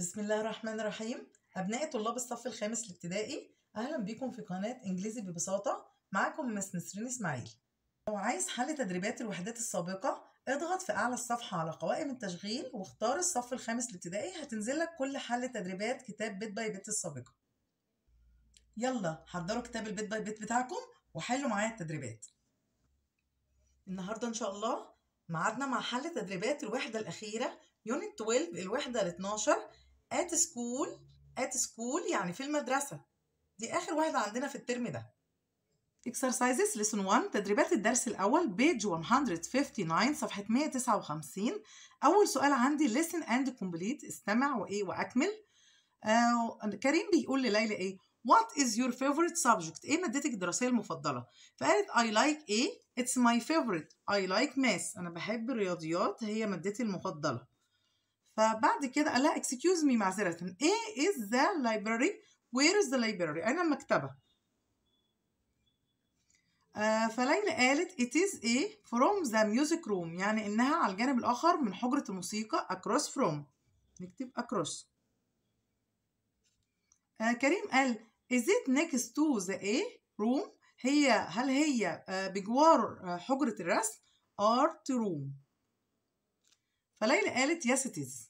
بسم الله الرحمن الرحيم. أبناء طلاب الصف الخامس الابتدائي أهلا بكم في قناة إنجليزي ببساطة. معكم Miss نسرين إسماعيل. لو عايز حل تدريبات الوحدات السابقة اضغط في أعلى الصفحة على قوائم التشغيل واختار الصف الخامس الابتدائي. هتنزل لك كل حل تدريبات كتاب Bit by Bit السابقة. يلا حضروا كتاب ال Bit by Bit بتاعكم وحلوا معايا التدريبات. النهاردة إن شاء الله معادنا مع حل تدريبات الوحدة الأخيرة unit 12 الوحدة ال 12 at school at school يعني في المدرسة. دي آخر واحدة عندنا في الترم ده. Exercises lesson 1 تدريبات الدرس الأول page 159 صفحة 159 أول سؤال عندي listen and complete استمع وإيه وأكمل. آه كريم بيقول لليلى إيه؟ What is your favorite subject؟ إيه مادتك الدراسية المفضلة؟ فقالت I like إيه؟ It's my favorite. I like math. أنا بحب الرياضيات هي مادتي المفضلة. فبعد كده قال لها excuse me معذرة إيه is the library where is the library? أين المكتبة. آه فليلى قالت it is a from the music room يعني إنها على الجانب الآخر من حجرة الموسيقى across from. نكتب across. آه كريم قال is it next to the art room? هي هل هي آه بجوار آه حجرة الرسم art room فليلى قالت yes it is.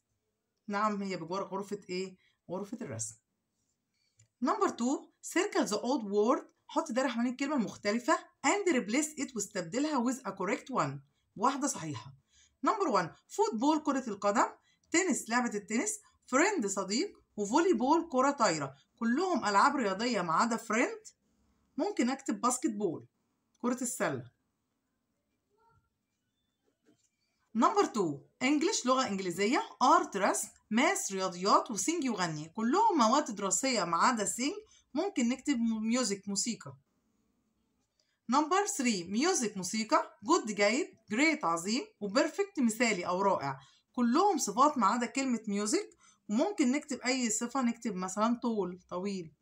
نعم هي بجوار غرفة إيه؟ غرفة الرسم. number 2 circle the odd word حط دايرة حوالين الكلمة المختلفة and replace it واستبدلها with a correct one واحدة صحيحة. number 1 football كرة القدم تنس لعبة التنس friend صديق و volleyball كرة طايرة كلهم ألعاب رياضية ما عدا friend ممكن أكتب basketball كرة السلة. number 2 English لغة إنجليزية art رسم maths رياضيات و sing يغني. كلهم مواد دراسية ما عدا sing. ممكن نكتب music موسيقى. number 3 music موسيقى. good جيد great عظيم و perfect مثالي أو رائع. كلهم صفات ما عدا كلمة music. وممكن نكتب أي صفة نكتب مثلا tall طويل.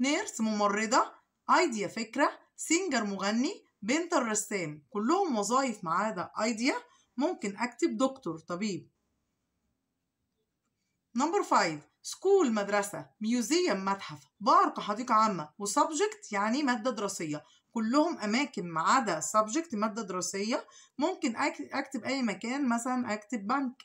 nurse ممرضة. idea فكرة. singer مغني. painter رسام كلهم وظائف ما عدا idea. ممكن أكتب دكتور طبيب. number 5 school مدرسة. museum متحف. park حديقة عامة. و subject يعني مادة دراسية. كلهم أماكن ما عدا subject مادة دراسية. ممكن أكتب أي مكان مثلا أكتب بنك.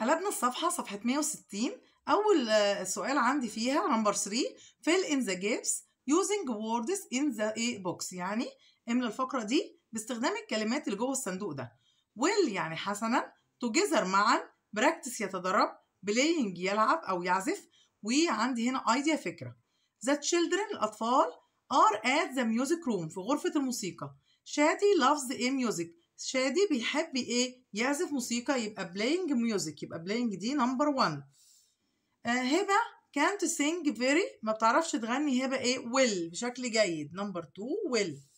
قلبنا الصفحة صفحة 160 أول سؤال عندي فيها number 3 fill in the gaps using words in the a box. يعني املى الفقرة دي باستخدام الكلمات اللي جوه الصندوق ده. Well يعني حسنا. together معا practice يتدرب playing يلعب أو يعزف وعندي هنا idea فكرة. The children الأطفال are at the music room في غرفة الموسيقى. شادي loves إيه music شادي بيحب إيه؟ يعزف موسيقى يبقى playing music يبقى playing دي number 1 آه، هبة كانت سينج فيري ما بتعرفش تغني هبة إيه؟ well بشكل جيد. number 2 well.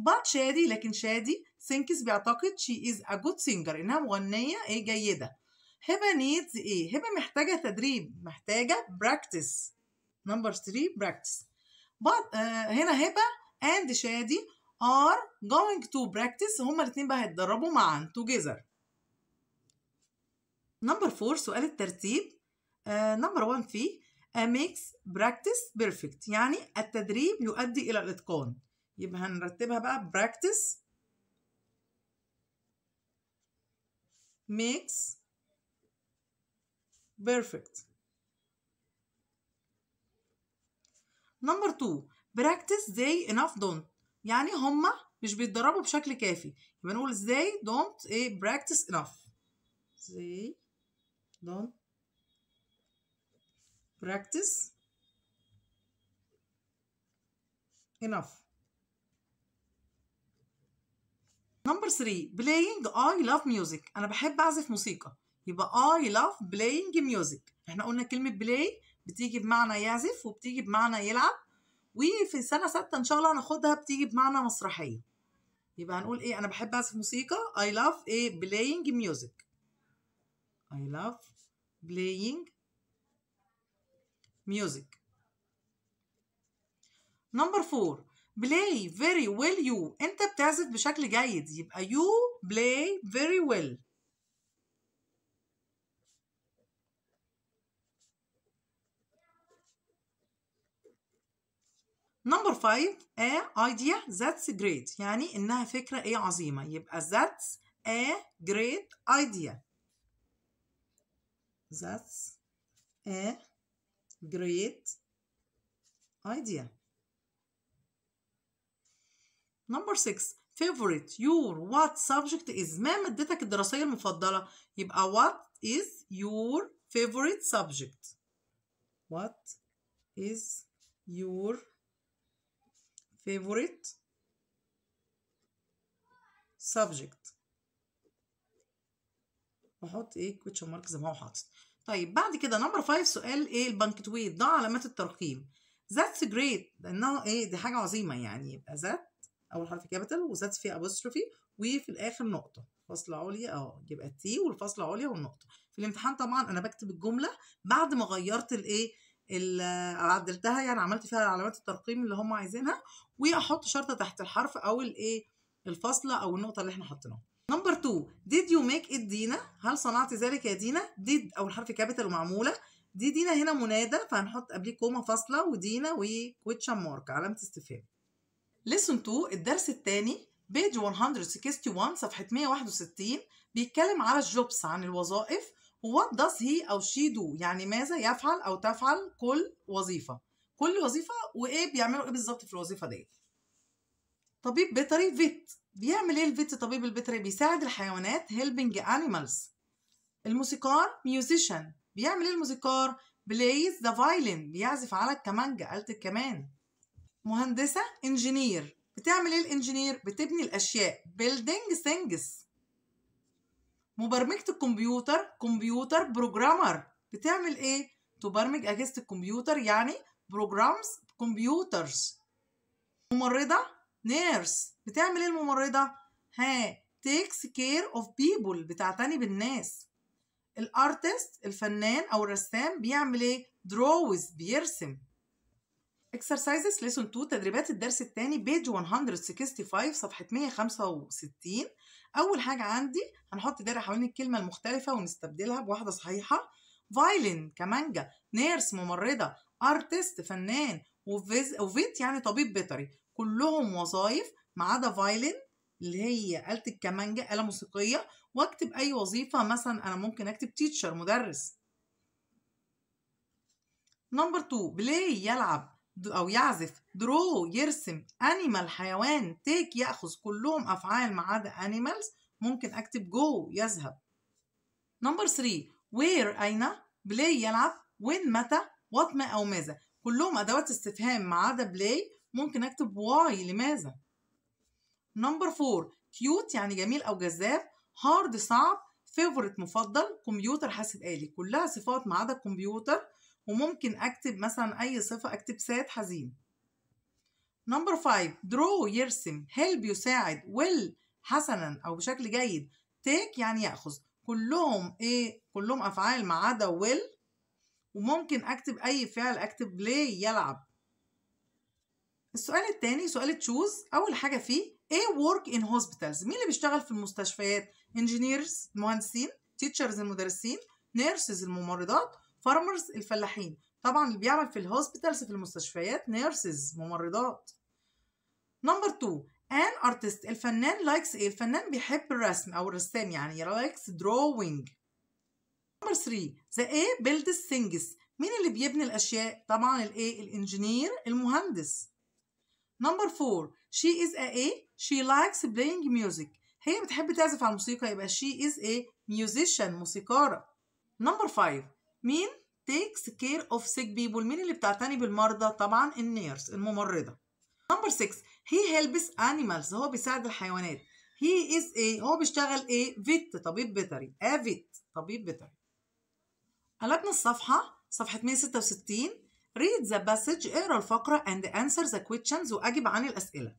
But شادي لكن شادي thinks بيعتقد she is a good singer إنها مغنية إيه جيدة. هبة needs إيه؟ هبة محتاجة تدريب محتاجة practice. Number three practice. But uh, هنا هبة and شادي are going to practice. هما الاتنين بقى هيتدربوا معا together. Number four سؤال الترتيب. نمبر uh, 1 فيه makes practice perfect يعني التدريب يؤدي إلى الإتقان. يبقى هنرتبها بقى practice makes perfect number 2 practice they enough don't يعني هما مش بيتدربوا بشكل كافي يبقى نقول they don't إيه practice enough they don't practice enough number 3 playing I love music. أنا بحب أعزف موسيقى. يبقى I love playing music. إحنا قلنا كلمة play بتيجي بمعنى يعزف وبتيجي بمعنى يلعب. وفي سنة ستة إن شاء الله هناخدها بتيجي بمعنى مسرحية. يبقى هنقول إيه؟ أنا بحب أعزف موسيقى. I love إيه؟ playing music. I love playing music. Number 4 play very well you انت بتعزف بشكل جيد يبقى you play very well نمبر 5 a idea that's great يعني انها فكره إيه عظيمه يبقى that's a great idea that's a great idea Number 6 favorite your what subject is ما مادتك الدراسية المفضلة؟ يبقى what is your favorite subject? What is your favorite subject? واحط إيه؟ question mark زي ما هو حاطط. طيب بعد كده نمبر 5 سؤال إيه البنكتويت ضع علامات الترقيم. That's great. لأنه إيه؟ دي حاجة عظيمة يعني. يبقى that أول حرف capital و that's فيه apostrophe وفي الآخر نقطة. فصلة عليا آه يبقى ال T والفصلة عليا والنقطة. في الامتحان طبعا أنا بكتب الجملة بعد ما غيرت الإيه عدلتها يعني عملت فيها علامات الترقيم اللي هم عايزينها وأحط شرطه تحت الحرف أو الايه الفاصله أو النقطة اللي إحنا حاطينها number 2 did you make it دينا؟ هل صنعت ذلك يا دينا؟ did أول حرف capital ومعمولة. دي دينا هنا منادى فهنحط قبليه comma فاصله ودينا و question mark علامة استفهام. lesson 2 الدرس الثاني page 161 صفحة 161 بيتكلم على ال jobs عن الوظائف what does he أو she do يعني ماذا يفعل أو تفعل كل وظيفة. كل وظيفة وإيه بيعملوا إيه بالظبط في الوظيفة دي طبيب بيطري vet بيعمل إيه ال vet طبيب البيطري بيساعد الحيوانات helping animals. الموسيقار musician. بيعمل إيه الموسيقار؟ plays the violin بيعزف على الكمانجا آلة الكمان. مهندسة engineer بتعمل إيه ال engineer بتبني الأشياء. Building things. مبرمجة الكمبيوتر computer programmer بتعمل إيه؟ تبرمج أجهزة الكمبيوتر يعني programs computers ممرضة nurse بتعمل إيه الممرضة؟ ها takes care of people. بتعتني بالناس. ال artist الفنان أو الرسام بيعمل إيه؟ draws بيرسم. Exercises lesson 2 تدريبات الدرس الثاني page 165 صفحة 165 أول حاجة عندي هنحط دايرة حوالين الكلمة المختلفة ونستبدلها بواحدة صحيحة. violin كمانجا. nurse ممرضة. artist فنان. و vet يعني طبيب بيطري. كلهم وظائف ما عدا violin اللي هي آلة الكمانجا آلة موسيقية. واكتب أي وظيفة مثلا أنا ممكن أكتب teacher مدرس. number 2 play يلعب. أو يعزف. draw يرسم. animal حيوان. take يأخذ. كلهم أفعال ما عدا animals ممكن أكتب جو يذهب. number 3 where أين؟ play يلعب. when متى؟ what ما أو ماذا؟ كلهم أدوات استفهام ما عدا play ممكن أكتب why لماذا؟ number 4 cute يعني جميل أو جذاب. hard صعب. favourite مفضل. كمبيوتر حاسب آلي. كلها صفات ما عدا الكمبيوتر وممكن أكتب مثلا أي صفة أكتب sad حزين. number 5 draw يرسم help يساعد well حسنا أو بشكل جيد. take يعني يأخذ. كلهم إيه؟ كلهم أفعال ما عدا well وممكن أكتب أي فعل أكتب play يلعب. السؤال الثاني سؤال choose أول حاجة فيه إيه work in hospitals مين اللي بيشتغل في المستشفيات؟ engineers المهندسين teachers المدرسين nurses الممرضات. farmers الفلاحين. طبعا اللي بيعمل في ال hospitals في المستشفيات nurses ممرضات. number 2 an artist الفنان likes إيه؟ الفنان بيحب الرسم أو الرسام يعني likes drawing number 3 the إيه builds things مين اللي بيبني الأشياء؟ طبعا الايه ال engineer المهندس. number 4 she is a إيه she likes playing music. هي بتحب تعزف على الموسيقى يبقى she is a musician موسيقارة. number 5 مين takes care of sick people. مين اللي بتعتني بالمرضى؟ طبعا ال nurse الممرضة. number 6 he helps animals. هو بيساعد الحيوانات. He is a هو بيشتغل إيه vet طبيب بيطري. A vet طبيب بيطري. قلبنا الصفحة صفحة 166 read the passage اقرأ الفقرة and answer the questions وأجب عن الأسئلة.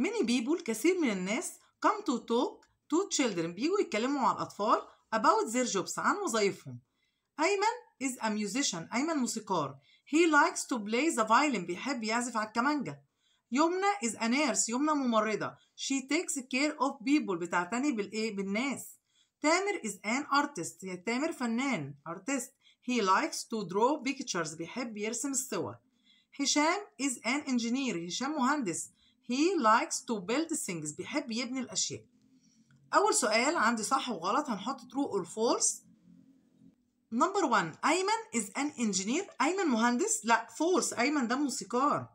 Many people كثير من الناس come to talk to children. بيجوا يتكلموا مع الأطفال about their jobs عن وظائفهم. أيمن is a musician. أيمن موسيقار he likes to play the violin. بيحب يعزف على الكمانجة يمنى is a nurse. يمنى ممرضة she takes care of people. بتعتني بالإيه بالناس تامر is an artist. يعني تامر فنان artist. He likes to draw pictures. بيحب يرسم الصور هشام is an engineer. هشام مهندس he likes to build things. بيحب يبني الأشياء أول سؤال عندي صح وغلط. هنحط true or false number 1 أيمن is an engineer. أيمن مهندس لا false أيمن ده موسيقار.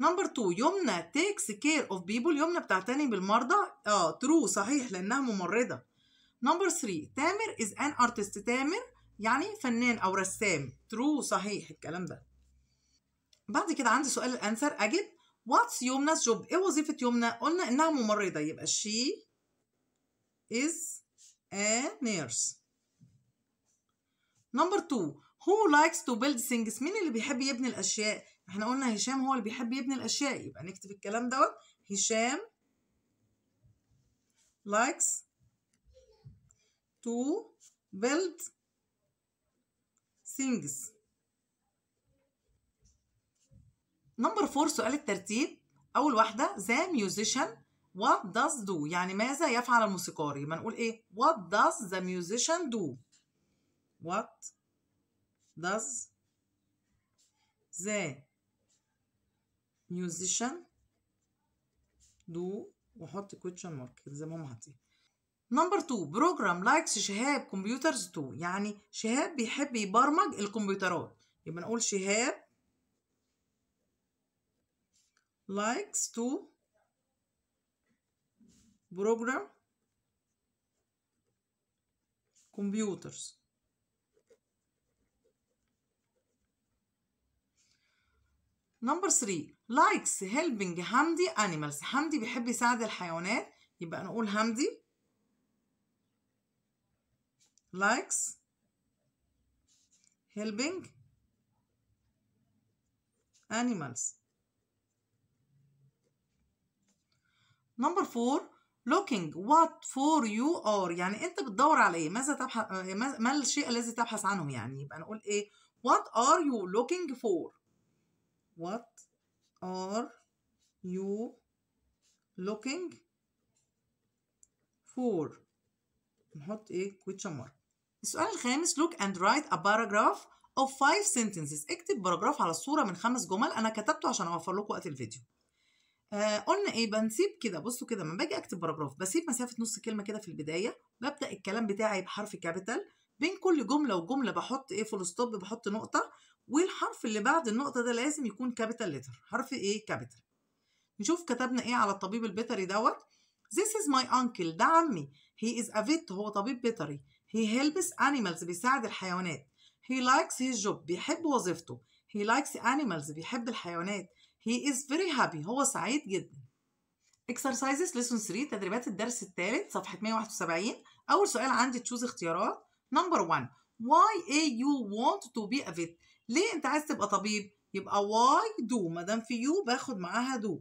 number 2 يمنى takes care of people. يمنى بتعتني بالمرضى. آه true صحيح لأنها ممرضة. number 3 تامر is an artist. تامر يعني فنان أو رسام. True صحيح الكلام ده. بعد كده عندي سؤال ال answer أجب What's يمنى's job إيه وظيفة يمنى؟ قلنا إنها ممرضة. يبقى she is a nurse. number 2 who likes to build things? مين اللي بيحب يبني الأشياء؟ إحنا قلنا هشام هو اللي بيحب يبني الأشياء يبقى نكتب الكلام دوت. هشام likes to build things. number 4 سؤال الترتيب. أول واحدة the musician what does do يعني ماذا يفعل الموسيقار؟ يبقى نقول إيه؟ what does the musician do what does the musician do? وحط question mark. زي ما هم حاطين number 2 program likes شهاب computers to يعني شهاب بيحب يبرمج الكمبيوترات. يبقى نقول شهاب likes to program computers. نمبر 3 likes helping حمدي animals. حمدي بيحب يساعد الحيوانات. يبقى نقول حمدي likes helping animals. نمبر 4 looking what for you are. يعني انت بتدور على إيه؟ ماذا تبحث ما الشيء الذي تبحث عنه يعني؟ يبقى نقول إيه؟ What are you looking for? What are you looking for? نحط إيه question mark السؤال الخامس look and write a paragraph of five sentences. اكتب paragraph على الصورة من خمس جمل أنا كتبته عشان أوفر لكم وقت الفيديو. آه قلنا إيه؟ بنسيب كده. بصوا كده لما باجي أكتب paragraph بسيب مسافة نص كلمة كده في البداية ببدأ الكلام بتاعي بحرف capital بين كل جملة وجملة بحط إيه full stop بحط نقطة. والحرف اللي بعد النقطة ده لازم يكون capital letter حرف إيه capital نشوف كتبنا إيه على الطبيب البيطري دوت. This is my uncle ده عمي. He is a vet هو طبيب بيطري. He helps animals بيساعد الحيوانات. He likes his job بيحب وظيفته. He likes animals بيحب الحيوانات. He is very happy هو سعيد جدا. Exercises lesson 3 تدريبات الدرس الثالث صفحة 171 أول سؤال عندي تشوز اختيارات. Number 1 why a you want to be a vet ليه أنت عايز تبقى طبيب؟ يبقى why do ما دام في you باخد معاها do.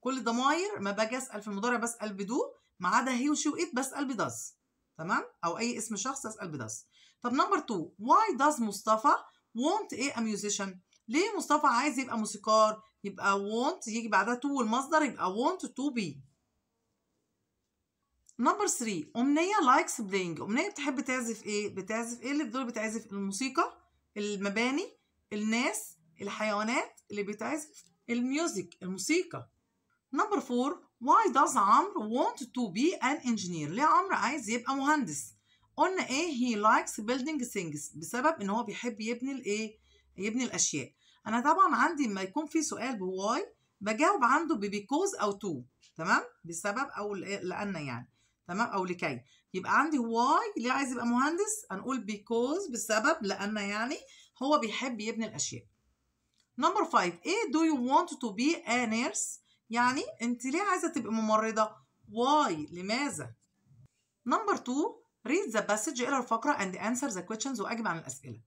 كل ضماير ما باجي أسأل في المضارع بسأل ب do. ما عدا he و she و it بسأل ب does تمام؟ أو أي اسم شخص أسأل ب does طب number 2 why does مصطفى want a, a musician ليه مصطفى عايز يبقى موسيقار؟ يبقى want يجي بعدها to والمصدر يبقى want to be. number 3 أمنية likes playing. أمنية بتحب تعزف إيه؟ بتعزف إيه اللي دول بتعزف؟ الموسيقى. المباني الناس الحيوانات اللي بتعزف ال music الموسيقى. number 4 why does عمرو want to be an engineer ليه عمرو عايز يبقى مهندس؟ قلنا إيه he likes building things بسبب إن هو بيحب يبني الايه يبني الأشياء. أنا طبعا عندي لما يكون في سؤال ب why بجاوب عنده ب because أو to تمام؟ بسبب أو لأن يعني. تمام؟ أو لكي. يبقى عندي why ليه عايز يبقى مهندس هنقول because بسبب لأن يعني هو بيحب يبني الأشياء. number 5 إيه do you want to be a nurse يعني أنت ليه عايزة تبقي ممرضة؟ why لماذا؟ number 2 read the passage اقرا الفقرة and answer the questions وأجب عن الأسئلة.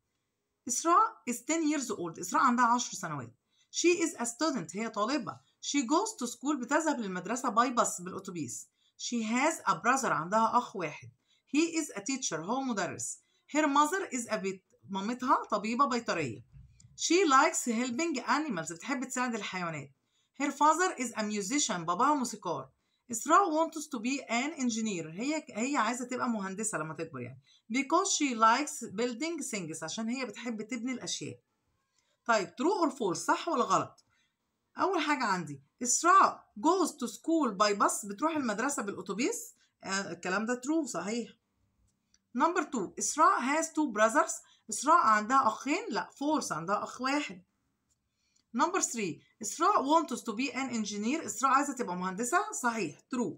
إسراء is 10 years old. إسراء عندها 10 سنوات. She is a student. هي طالبة. She goes to school. بتذهب للمدرسة by bus بالأتوبيس. She has a brother عندها أخ واحد. He is a teacher. هو مدرس. Her mother is a vet مامتها طبيبة بيطرية. She likes helping animals. بتحب تساعد الحيوانات. Her father is a musician. باباها موسيقار. إسراء wants to be an engineer. هي هي عايزة تبقى مهندسة لما تكبر يعني. Because she likes building things. عشان هي بتحب تبني الأشياء. طيب true or false صح ولا غلط؟ أول حاجة عندي. إسراء goes to school by bus بتروح المدرسة بالأتوبيس. آه الكلام ده true صحيح. number 2 إسراء has two brothers. إسراء عندها أخين لا false عندها أخ واحد. number 3 إسراء wants to be an engineer. إسراء عايزة تبقى مهندسة. صحيح true.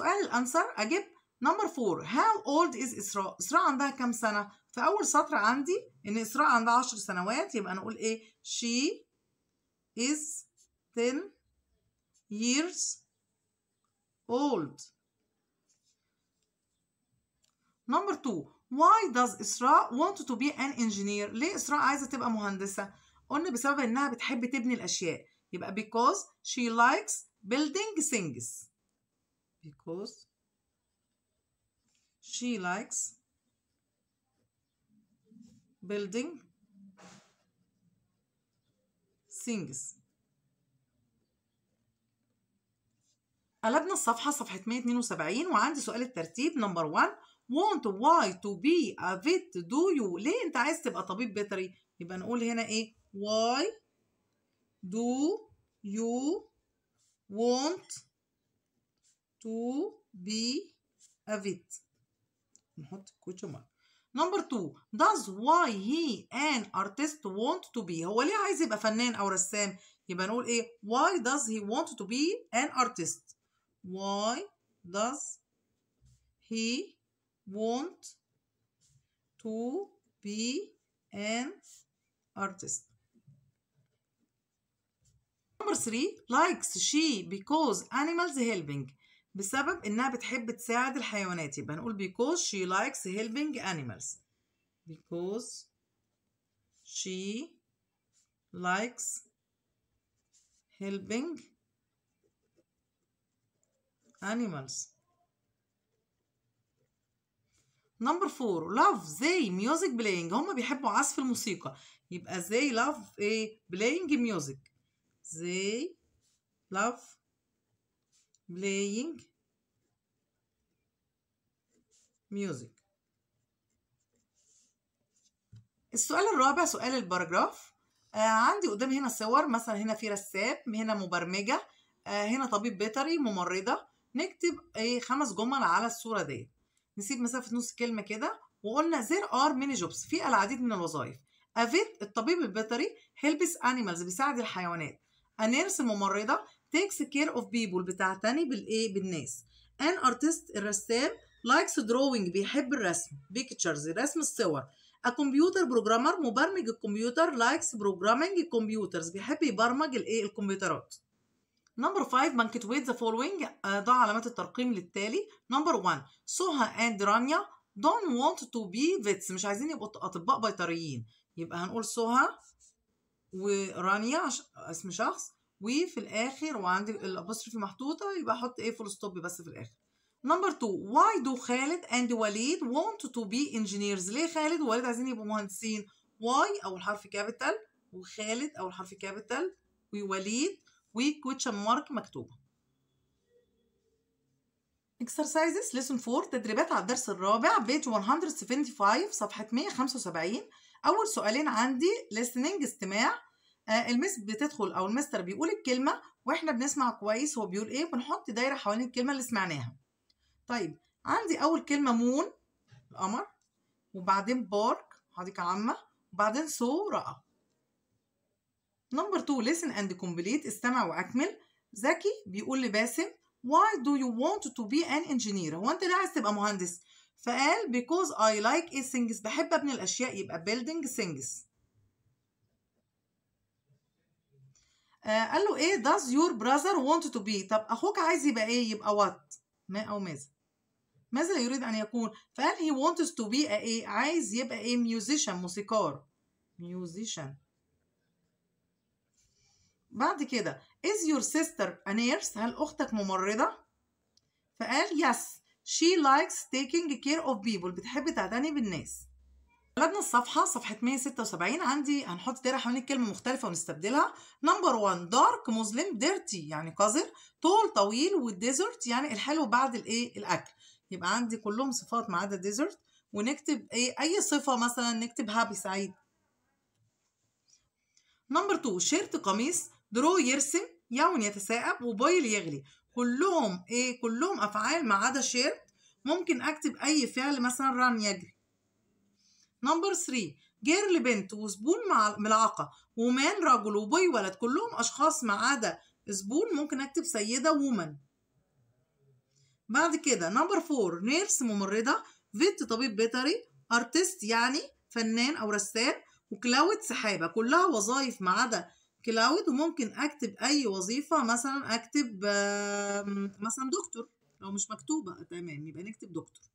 سؤال ال answer أجب. number 4 how old is إسراء؟ إسراء عندها كام سنة؟ في أول سطر عندي إن إسراء عندها 10 سنوات يبقى نقول إيه؟ She is 10 years old نمبر 2 why does إسراء want to be an engineer ليه إسراء عايزة تبقى مهندسة قلنا بسبب إنها بتحب تبني الأشياء يبقى because she likes building things because she likes building things قلبنا الصفحة صفحة 172 وعندي سؤال الترتيب number 1 want why to be a vet do you ليه أنت عايز تبقى طبيب بيطري؟ يبقى نقول هنا إيه؟ why do you want to be a vet نحط question mark number 2 does why he an artist want to be هو ليه عايز يبقى فنان أو رسام؟ يبقى نقول إيه؟ why does he want to be an artist why does he want to be an artist number 3 likes she because animals helping بسبب انها بتحب تساعد الحيوانات يبقى هنقول because she likes helping animals because she likes helping animals. نمبر 4 love they music playing. هم بيحبوا عزف الموسيقى. يبقى they love إيه playing music. They love playing music. السؤال الرابع سؤال ال paragraph. آه عندي قدامي هنا صور مثلا هنا في رسام هنا مبرمجة آه هنا طبيب بيطري ممرضة. نكتب إيه خمس جمل على الصورة ديت. نسيب مسافة نص كلمة كده وقلنا there are many jobs في العديد من الوظائف. a vet الطبيب البيطري helps animals بيساعد الحيوانات. nurse الممرضة takes care of people بتعتني بالإيه؟ بالناس. An artist الرسام likes drawing بيحب الرسم pictures رسم الصور. A computer programmer مبرمج الكمبيوتر likes programming computers بيحب يبرمج الإيه؟ الكمبيوترات. number 5 punctuate the following ضع علامات الترقيم للتالي. number 1 سوها and رانيا don't want to be vets مش عايزين يبقوا أطباء بيطريين. يبقى هنقول سوها ورانيا اسم شخص وفي الآخر وعندي ال apostrophe محطوطة يبقى أحط إيه full stop بس في الآخر. number 2 why do خالد and وليد want to be engineers ليه خالد ووليد عايزين يبقوا مهندسين؟ why أول حرف capital وخالد أول حرف capital ووليد و question mark مكتوبة. Exercises lesson 4 تدريبات على الدرس الرابع page 175 صفحة 175 أول سؤالين عندي listening استماع. آه ال miss بتدخل أو المستر بيقول الكلمة وإحنا بنسمع كويس هو بيقول إيه بنحط دايرة حوالين الكلمة اللي سمعناها. طيب عندي أول كلمة moon القمر وبعدين park حديقة عامة وبعدين saw رأى number 2 listen and complete. استمع وأكمل. زكي بيقول لباسم why do you want to be an engineer? هو أنت ليه عايز تبقى مهندس؟ فقال because I like a things بحب أبني الأشياء. يبقى building things آه قال له إيه does your brother want to be? طب أخوك عايز يبقى إيه؟ يبقى what ما أو ماذا؟ ماذا يريد أن يكون؟ فقال he wants to be a إيه عايز يبقى إيه؟ musician موسيقار. Musician. بعد كده is your sister a nurse هل أختك ممرضة؟ فقال yes she likes taking care of people بتحب تعتني بالناس. قلبنا الصفحة صفحة 176 عندي هنحط دايرة حوالين كلمة مختلفة ونستبدلها. number 1 dark مظلم dirty يعني قذر. tall طويل وال dessert يعني الحلو بعد الإيه؟ الأكل. يبقى عندي كلهم صفات ما عدا dessert ونكتب إيه؟ أي صفة مثلا نكتب happy سعيد. number 2 shirt قميص. draw يرسم yawn يتثاءب و boil يغلي. كلهم إيه؟ كلهم أفعال ما عدا shirt ممكن أكتب أي فعل مثلا run يجري. number 3 girl بنت و spoon يعني ملعقة. و man رجل. و boy ولد. كلهم أشخاص ما عدا spoon. ممكن أكتب سيدة woman بعد كده number 4 nurse ممرضة. vet طبيب بيطري. artist يعني فنان أو رسام. و cloud سحابة. كلها وظائف ما عدا cloud وممكن أكتب أي وظيفة مثلا أكتب مثلا دكتور. لو مش مكتوبة تمام. يبقى نكتب دكتور.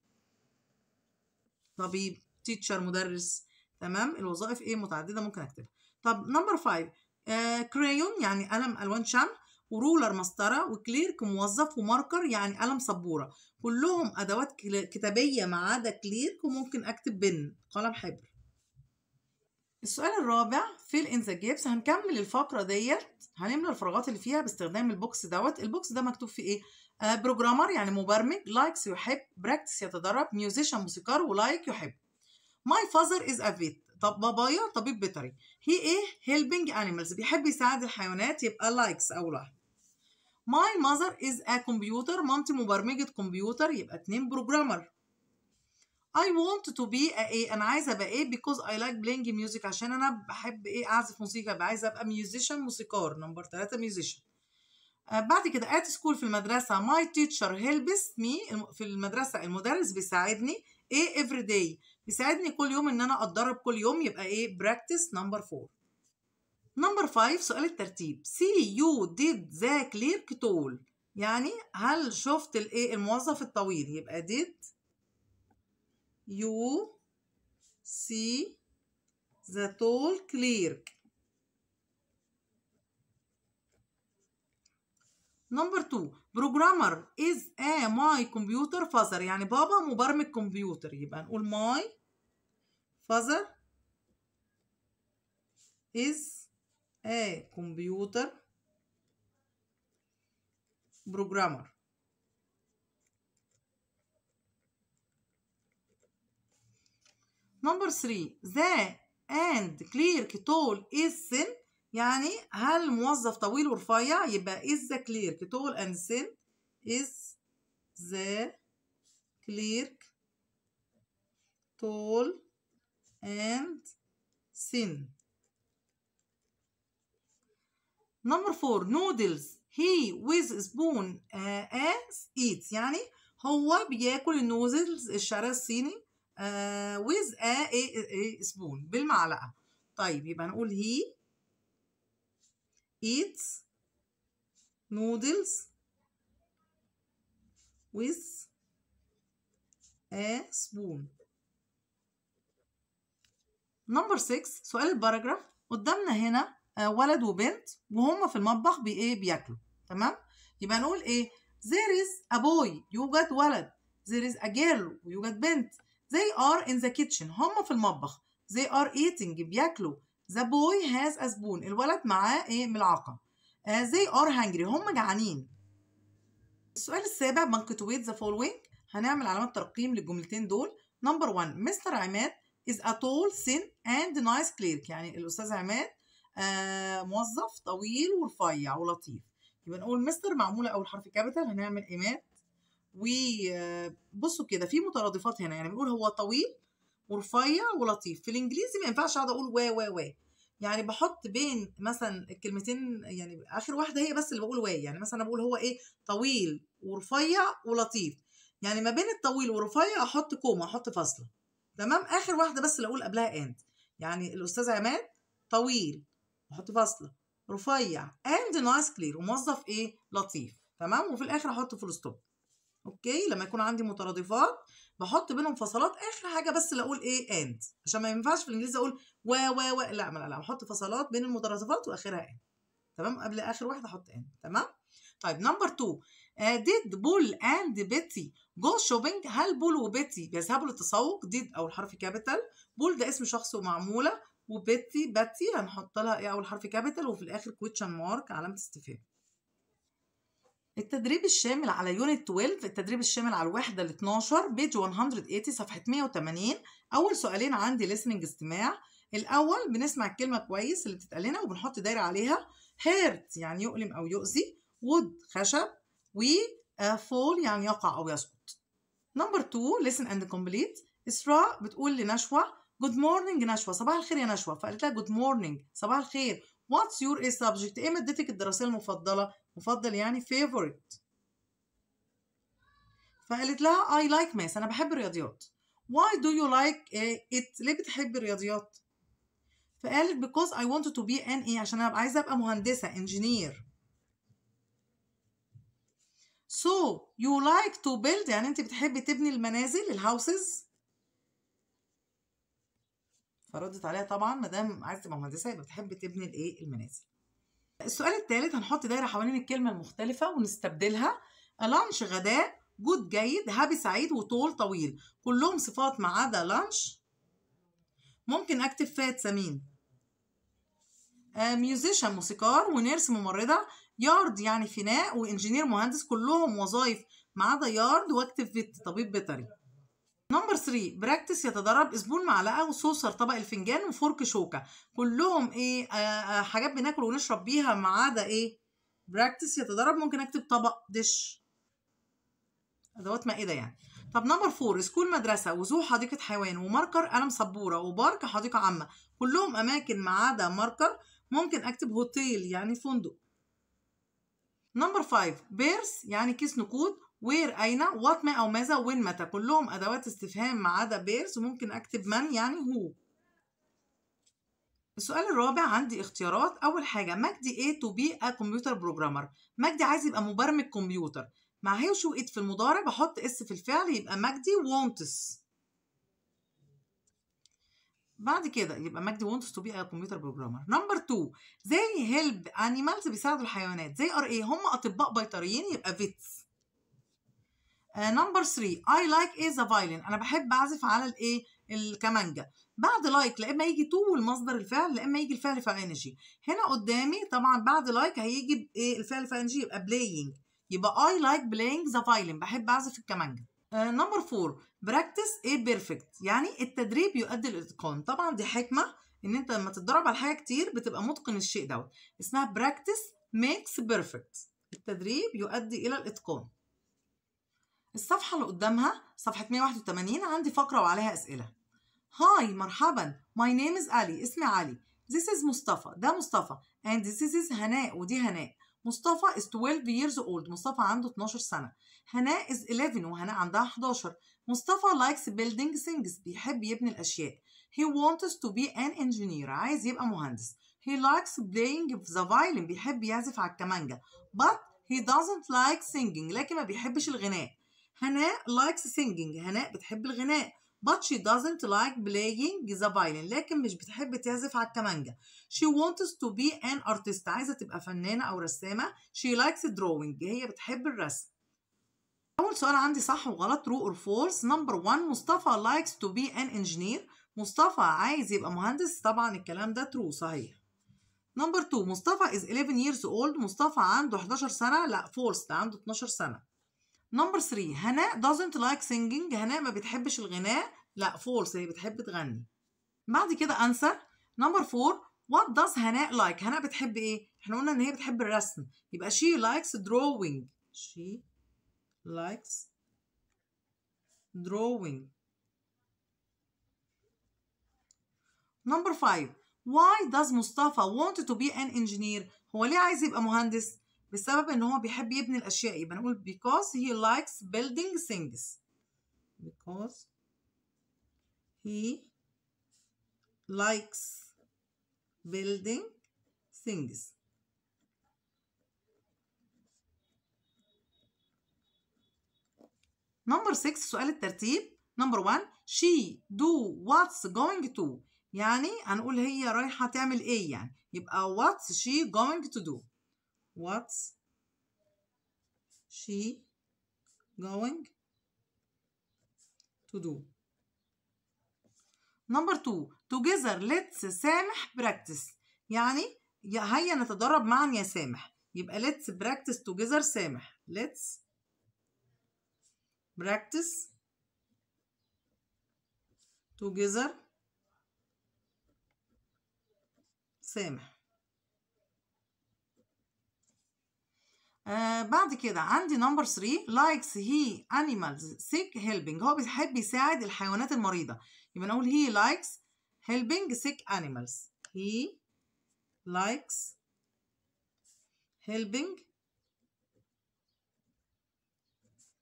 طبيب teacher مدرس. تمام؟ الوظائف إيه؟ متعددة ممكن أكتبها. طب number 5 آه crayon يعني قلم ألوان شمع و ruler مسطرة و clerk موظف و marker يعني قلم سبورة. كلهم أدوات كتابية ما عدا clerk وممكن أكتب pen قلم حبر. السؤال الرابع fill in the gaps هنكمل الفقرة ديت هنملى الفراغات اللي فيها باستخدام ال box دوت. ال box ده مكتوب فيه إيه؟ آه programmer يعني مبرمج likes يحب practice يتدرب musician موسيقار و like يحب. my father is a vet. طب بابايا طبيب بيطري. he إيه helping animals. بيحب يساعد الحيوانات يبقى likes اول واحد my mother is a computer. مامتي مبرمجة كمبيوتر يبقى اتنين programmer I want to be a إيه أنا عايزة أبقى إيه because I like playing music. عشان أنا بحب إيه أعزف موسيقى. يبقى عايزة أبقى musician موسيقار. number 3 musician. آه بعد كده at school في المدرسة. My teacher helps me في المدرسة. المدرس بيساعدني إيه every day. بيساعدني كل يوم إن أنا أتدرب كل يوم. يبقى إيه practice. number 4 number 5 سؤال الترتيب. See you did the clerk tall. يعني هل شفت الايه الموظف الطويل؟ يبقى did you see the tall clerk نمبر 2 programmer is a my computer father يعني بابا مبرمج كمبيوتر يبقى نقول my father is a computer programmer نمبر 3 ذا and clear tall is thin يعني هل موظف طويل ورفيع يبقى is the clerk tall and thin is the clerk tall and thin number four noodles he with spoon uh, as eats يعني هو بياكل النودلز الشعرية الصيني uh, With a, a, a spoon بالمعلقة. طيب يبقى نقول he eats noodles with a spoon. number 6 سؤال ال paragraph. قدامنا هنا ولد وبنت وهم في المطبخ بي إيه بياكلوا. تمام؟ يبقى نقول إيه؟ There is a boy. يوجد ولد. There is a girl. ويوجد بنت. They are in the kitchen. هم في المطبخ. They are eating. بياكلوا. The boy has a spoon. الولد معاه إيه؟ ملعقة uh, they are hungry. هم جعانين. السؤال السابع punctuate the following. هنعمل علامات ترقيم للجملتين دول. نمبر 1 مستر عماد is a tall thin and nice clerk. يعني الأستاذ عماد آه موظف طويل ورفيع ولطيف. يبقى نقول Mr معمولة أول حرف capital هنعمل عماد وبصوا كده في مترادفات هنا يعني بنقول هو طويل ورفيع ولطيف. في الإنجليزي ما ينفعش أقعد أقول وا وا وا يعني بحط بين مثلا الكلمتين يعني آخر واحدة هي بس اللي بقول وا يعني مثلا بقول هو إيه طويل ورفيع ولطيف. يعني ما بين الطويل ورفيع أحط comma أحط فاصلة. تمام؟ آخر واحدة بس اللي أقول قبلها and يعني الاستاذ عماد طويل أحط فاصلة. رفيع and nice clerk وموظف إيه لطيف. تمام؟ وفي الآخر أحط full stop okay؟ لما يكون عندي مترادفات بحط بينهم فصلات آخر حاجة بس اللي أقول إيه and عشان ما ينفعش في الإنجليزي أقول و و و لا لا لا بحط فصلات بين المترادفات وآخرها and تمام؟ قبل آخر واحدة أحط and تمام؟ طيب number 2 did Paul and Betty go shopping هل بول وبيتي بيذهبوا للتسوق؟ did اول حرف capital بول ده اسم شخص ومعمولة وبيتي باتي هنحط لها إيه اول حرف capital وفي الآخر question mark علامة استفهام. التدريب الشامل على unit 12 التدريب الشامل على الوحدة ال 12 page 180 صفحة 180 أول سؤالين عندي listening استماع. الأول بنسمع الكلمة كويس اللي بتتقال لنا وبنحط دايرة عليها. hurt يعني يؤلم أو يؤذي. wood خشب. و fall يعني يقع أو يسقط. number 2 listen and complete. إسراء بتقول لنشوى good morning نشوى صباح الخير يا نشوى فقالت لها good morning صباح الخير. what's your إيه subject إيه مادتك الدراسية المفضلة؟ مفضل يعني favorite. فقالت لها I like math. أنا بحب الرياضيات. Why do you like it ليه بتحب الرياضيات؟ فقالت because I want to be an إيه عشان أنا عايزة أبقى مهندسة engineer. So you like to build يعني أنت بتحبي تبني المنازل ال houses فردت عليها طبعا ما دام عايزة تبقى مهندسة يبقى بتحب تبني الإيه؟ المنازل. السؤال الثالث هنحط دايرة حوالين الكلمة المختلفة ونستبدلها. lunch غداء good جيد happy سعيد و tall طويل. كلهم صفات ما عدا lunch ممكن أكتب fat سمين. musician موسيقار و nurse ممرضة. يارد يعني فناء و engineer مهندس. كلهم وظائف ما عدا يارد وأكتب vet طبيب بيطري. number 3 practice يتدرب spoon معلقة و saucer طبق الفنجان و fork شوكة. كلهم إيه آه آه حاجات بناكل ونشرب بيها ما عدا إيه practice يتدرب. ممكن أكتب طبق dish. أدوات مائدة يعني. طب number four school مدرسة و zoo حديقة حيوان و marker قلم سبورة و park حديقة عامة. كلهم أماكن ما عدا marker. ممكن أكتب هوتيل يعني فندق. number 5 purse يعني كيس نقود where أين؟ what ما أو ماذا؟ when متى؟ كلهم أدوات استفهام ما عدا purse وممكن أكتب من يعني هو السؤال الرابع عندي اختيارات. أول حاجة مجدي إيه to be a computer programmer مجدي عايز يبقى مبرمج كمبيوتر. مع he و she و it في المضارع بحط s في الفعل يبقى مجدي wants بعد كده يبقى مجدي wants to be a computer programmer number 2 they help animals بيساعدوا الحيوانات. they are إيه هم أطباء بيطريين يبقى vets number 3 I like إيه the violin أنا بحب أعزف على الإيه؟ الكمانجا. بعد like لا إما يجي to والمصدر الفعل لا إما يجي الفعل في ing هنا قدامي طبعا بعد like هيجي إيه؟ الفعل في ing يبقى playing يبقى I like playing the violin. بحب أعزف الكمانجا. نمبر uh, 4 practice a perfect. يعني التدريب يؤدي للإتقان. طبعا دي حكمة إن أنت لما تتدرب على حاجة كتير بتبقى متقن الشيء دوت. اسمها practice makes perfect. التدريب يؤدي إلى الإتقان. الصفحة اللي قدامها صفحة 181 عندي فقرة وعليها أسئلة. هاي مرحبا. My name is علي اسمي علي. This is مصطفى. ده مصطفى. And this is هناء ودي هناء. مصطفى is 12 years old. مصطفى عنده 12 سنة. هناء is 11 وهناء عندها 11 مصطفى likes building things. بيحب يبني الأشياء. He wants to be an engineer. عايز يبقى مهندس. He likes playing the violin. بيحب يعزف على الكمانجا but he doesn't like singing. لكن ما بيحبش الغناء. هناء likes singing هناء بتحب الغناء. But she doesn't like playing the violin لكن مش بتحب تعزف على الكمانجا she wants to be an artist عايزة تبقى فنانة أو رسامة. She likes drawing هي بتحب الرسم. أول سؤال عندي صح وغلط true or false number one مصطفى likes to be an engineer. مصطفى عايز يبقى مهندس طبعا الكلام ده true صحيح. number 2 مصطفى is 11 years old. مصطفى عنده 11 سنة لا false ده عنده 12 سنة. number 3 هناء doesn't like singing. هناء ما بتحبش الغناء. لا false. هي بتحب تغني. بعد كده answer. نمبر 4 what does هناء like? هناء بتحب إيه؟ إحنا قلنا إن هي بتحب الرسم. يبقى she likes drawing. She likes drawing. Number 5 why does مصطفى want to be an engineer? هو ليه عايز يبقى مهندس؟ بسبب ان هو بيحب يبني الاشياء يبقى نقول because he likes building things because he likes building things number 6 سؤال الترتيب number 1 she do what's going to يعني هنقول هي رايحة تعمل إيه يعني يبقى what's she going to do what's she going to do نمبر 2 together let's سامح practice يعني هيا نتدرب معا يا سامح يبقى let's practice together سامح let's practice together سامح آه بعد كده عندي نمبر 3 likes he animals sick helping هو بيحب يساعد الحيوانات المريضة يبقى نقول he likes helping sick animals he likes helping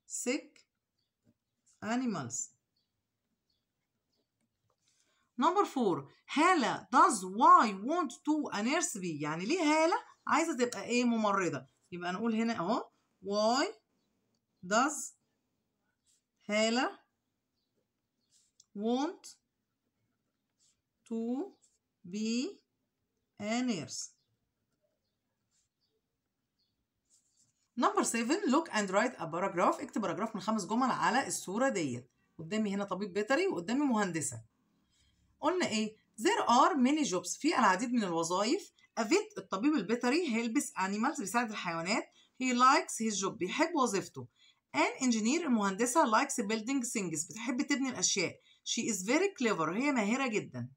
sick animals نمبر 4 هالة does why want to a nurse be يعني ليه هالة عايزة تبقى ايه ممرضة يبقى نقول هنا اهو. why does هالة want to be a nurse number 7 look and write a paragraph. اكتب paragraph من خمس جمل على الصورة ديت. قدامي هنا طبيب بيطري وقدامي مهندسة. قلنا إيه؟ There are many jobs. في العديد من الوظائف vet الطبيب البيطري helps animals بيساعد الحيوانات. He likes his job. بيحب وظيفته. An engineer المهندسة likes building things. بتحب تبني الأشياء. She is very clever. هي ماهرة جدا.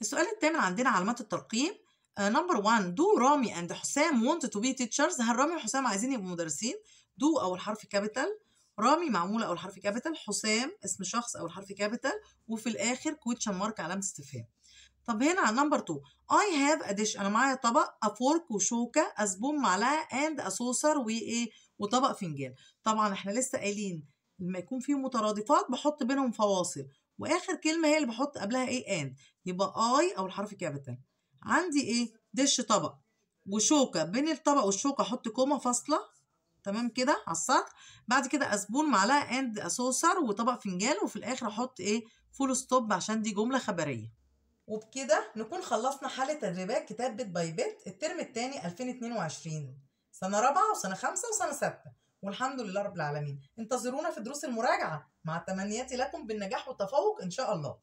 السؤال الثامن عندنا علامات الترقيم. number 1 do رامي and حسام want to be teachers هل رامي وحسام عايزين يبقوا مدرسين؟ do اول حرف capital رامي معموله اول حرف capital حسام اسم شخص اول حرف capital وفي الآخر question mark علامة استفهام. طب هنا على number 2 I have a dish أنا معايا طبق a fork وشوكة a spoon معلقة and a saucer وايه وطبق فنجان. طبعا إحنا لسه قايلين لما يكون في مترادفات بحط بينهم فواصل وآخر كلمة هي اللي بحط قبلها إيه and يبقى I أول حرف capital عندي إيه؟ dish طبق وشوكة. بين الطبق والشوكة أحط comma فاصلة. تمام كده؟ على السطر بعد كده a spoon معلقة and a saucer وطبق فنجان. وفي الآخر أحط إيه؟ full stop عشان دي جملة خبرية. وبكده نكون خلصنا حل تدريبات كتاب Bit by Bit الترم الثاني 2022 سنة رابعة وسنة خمسة وسنة ستة. والحمد لله رب العالمين. انتظرونا في دروس المراجعة. مع تمنياتي لكم بالنجاح والتفوق إن شاء الله.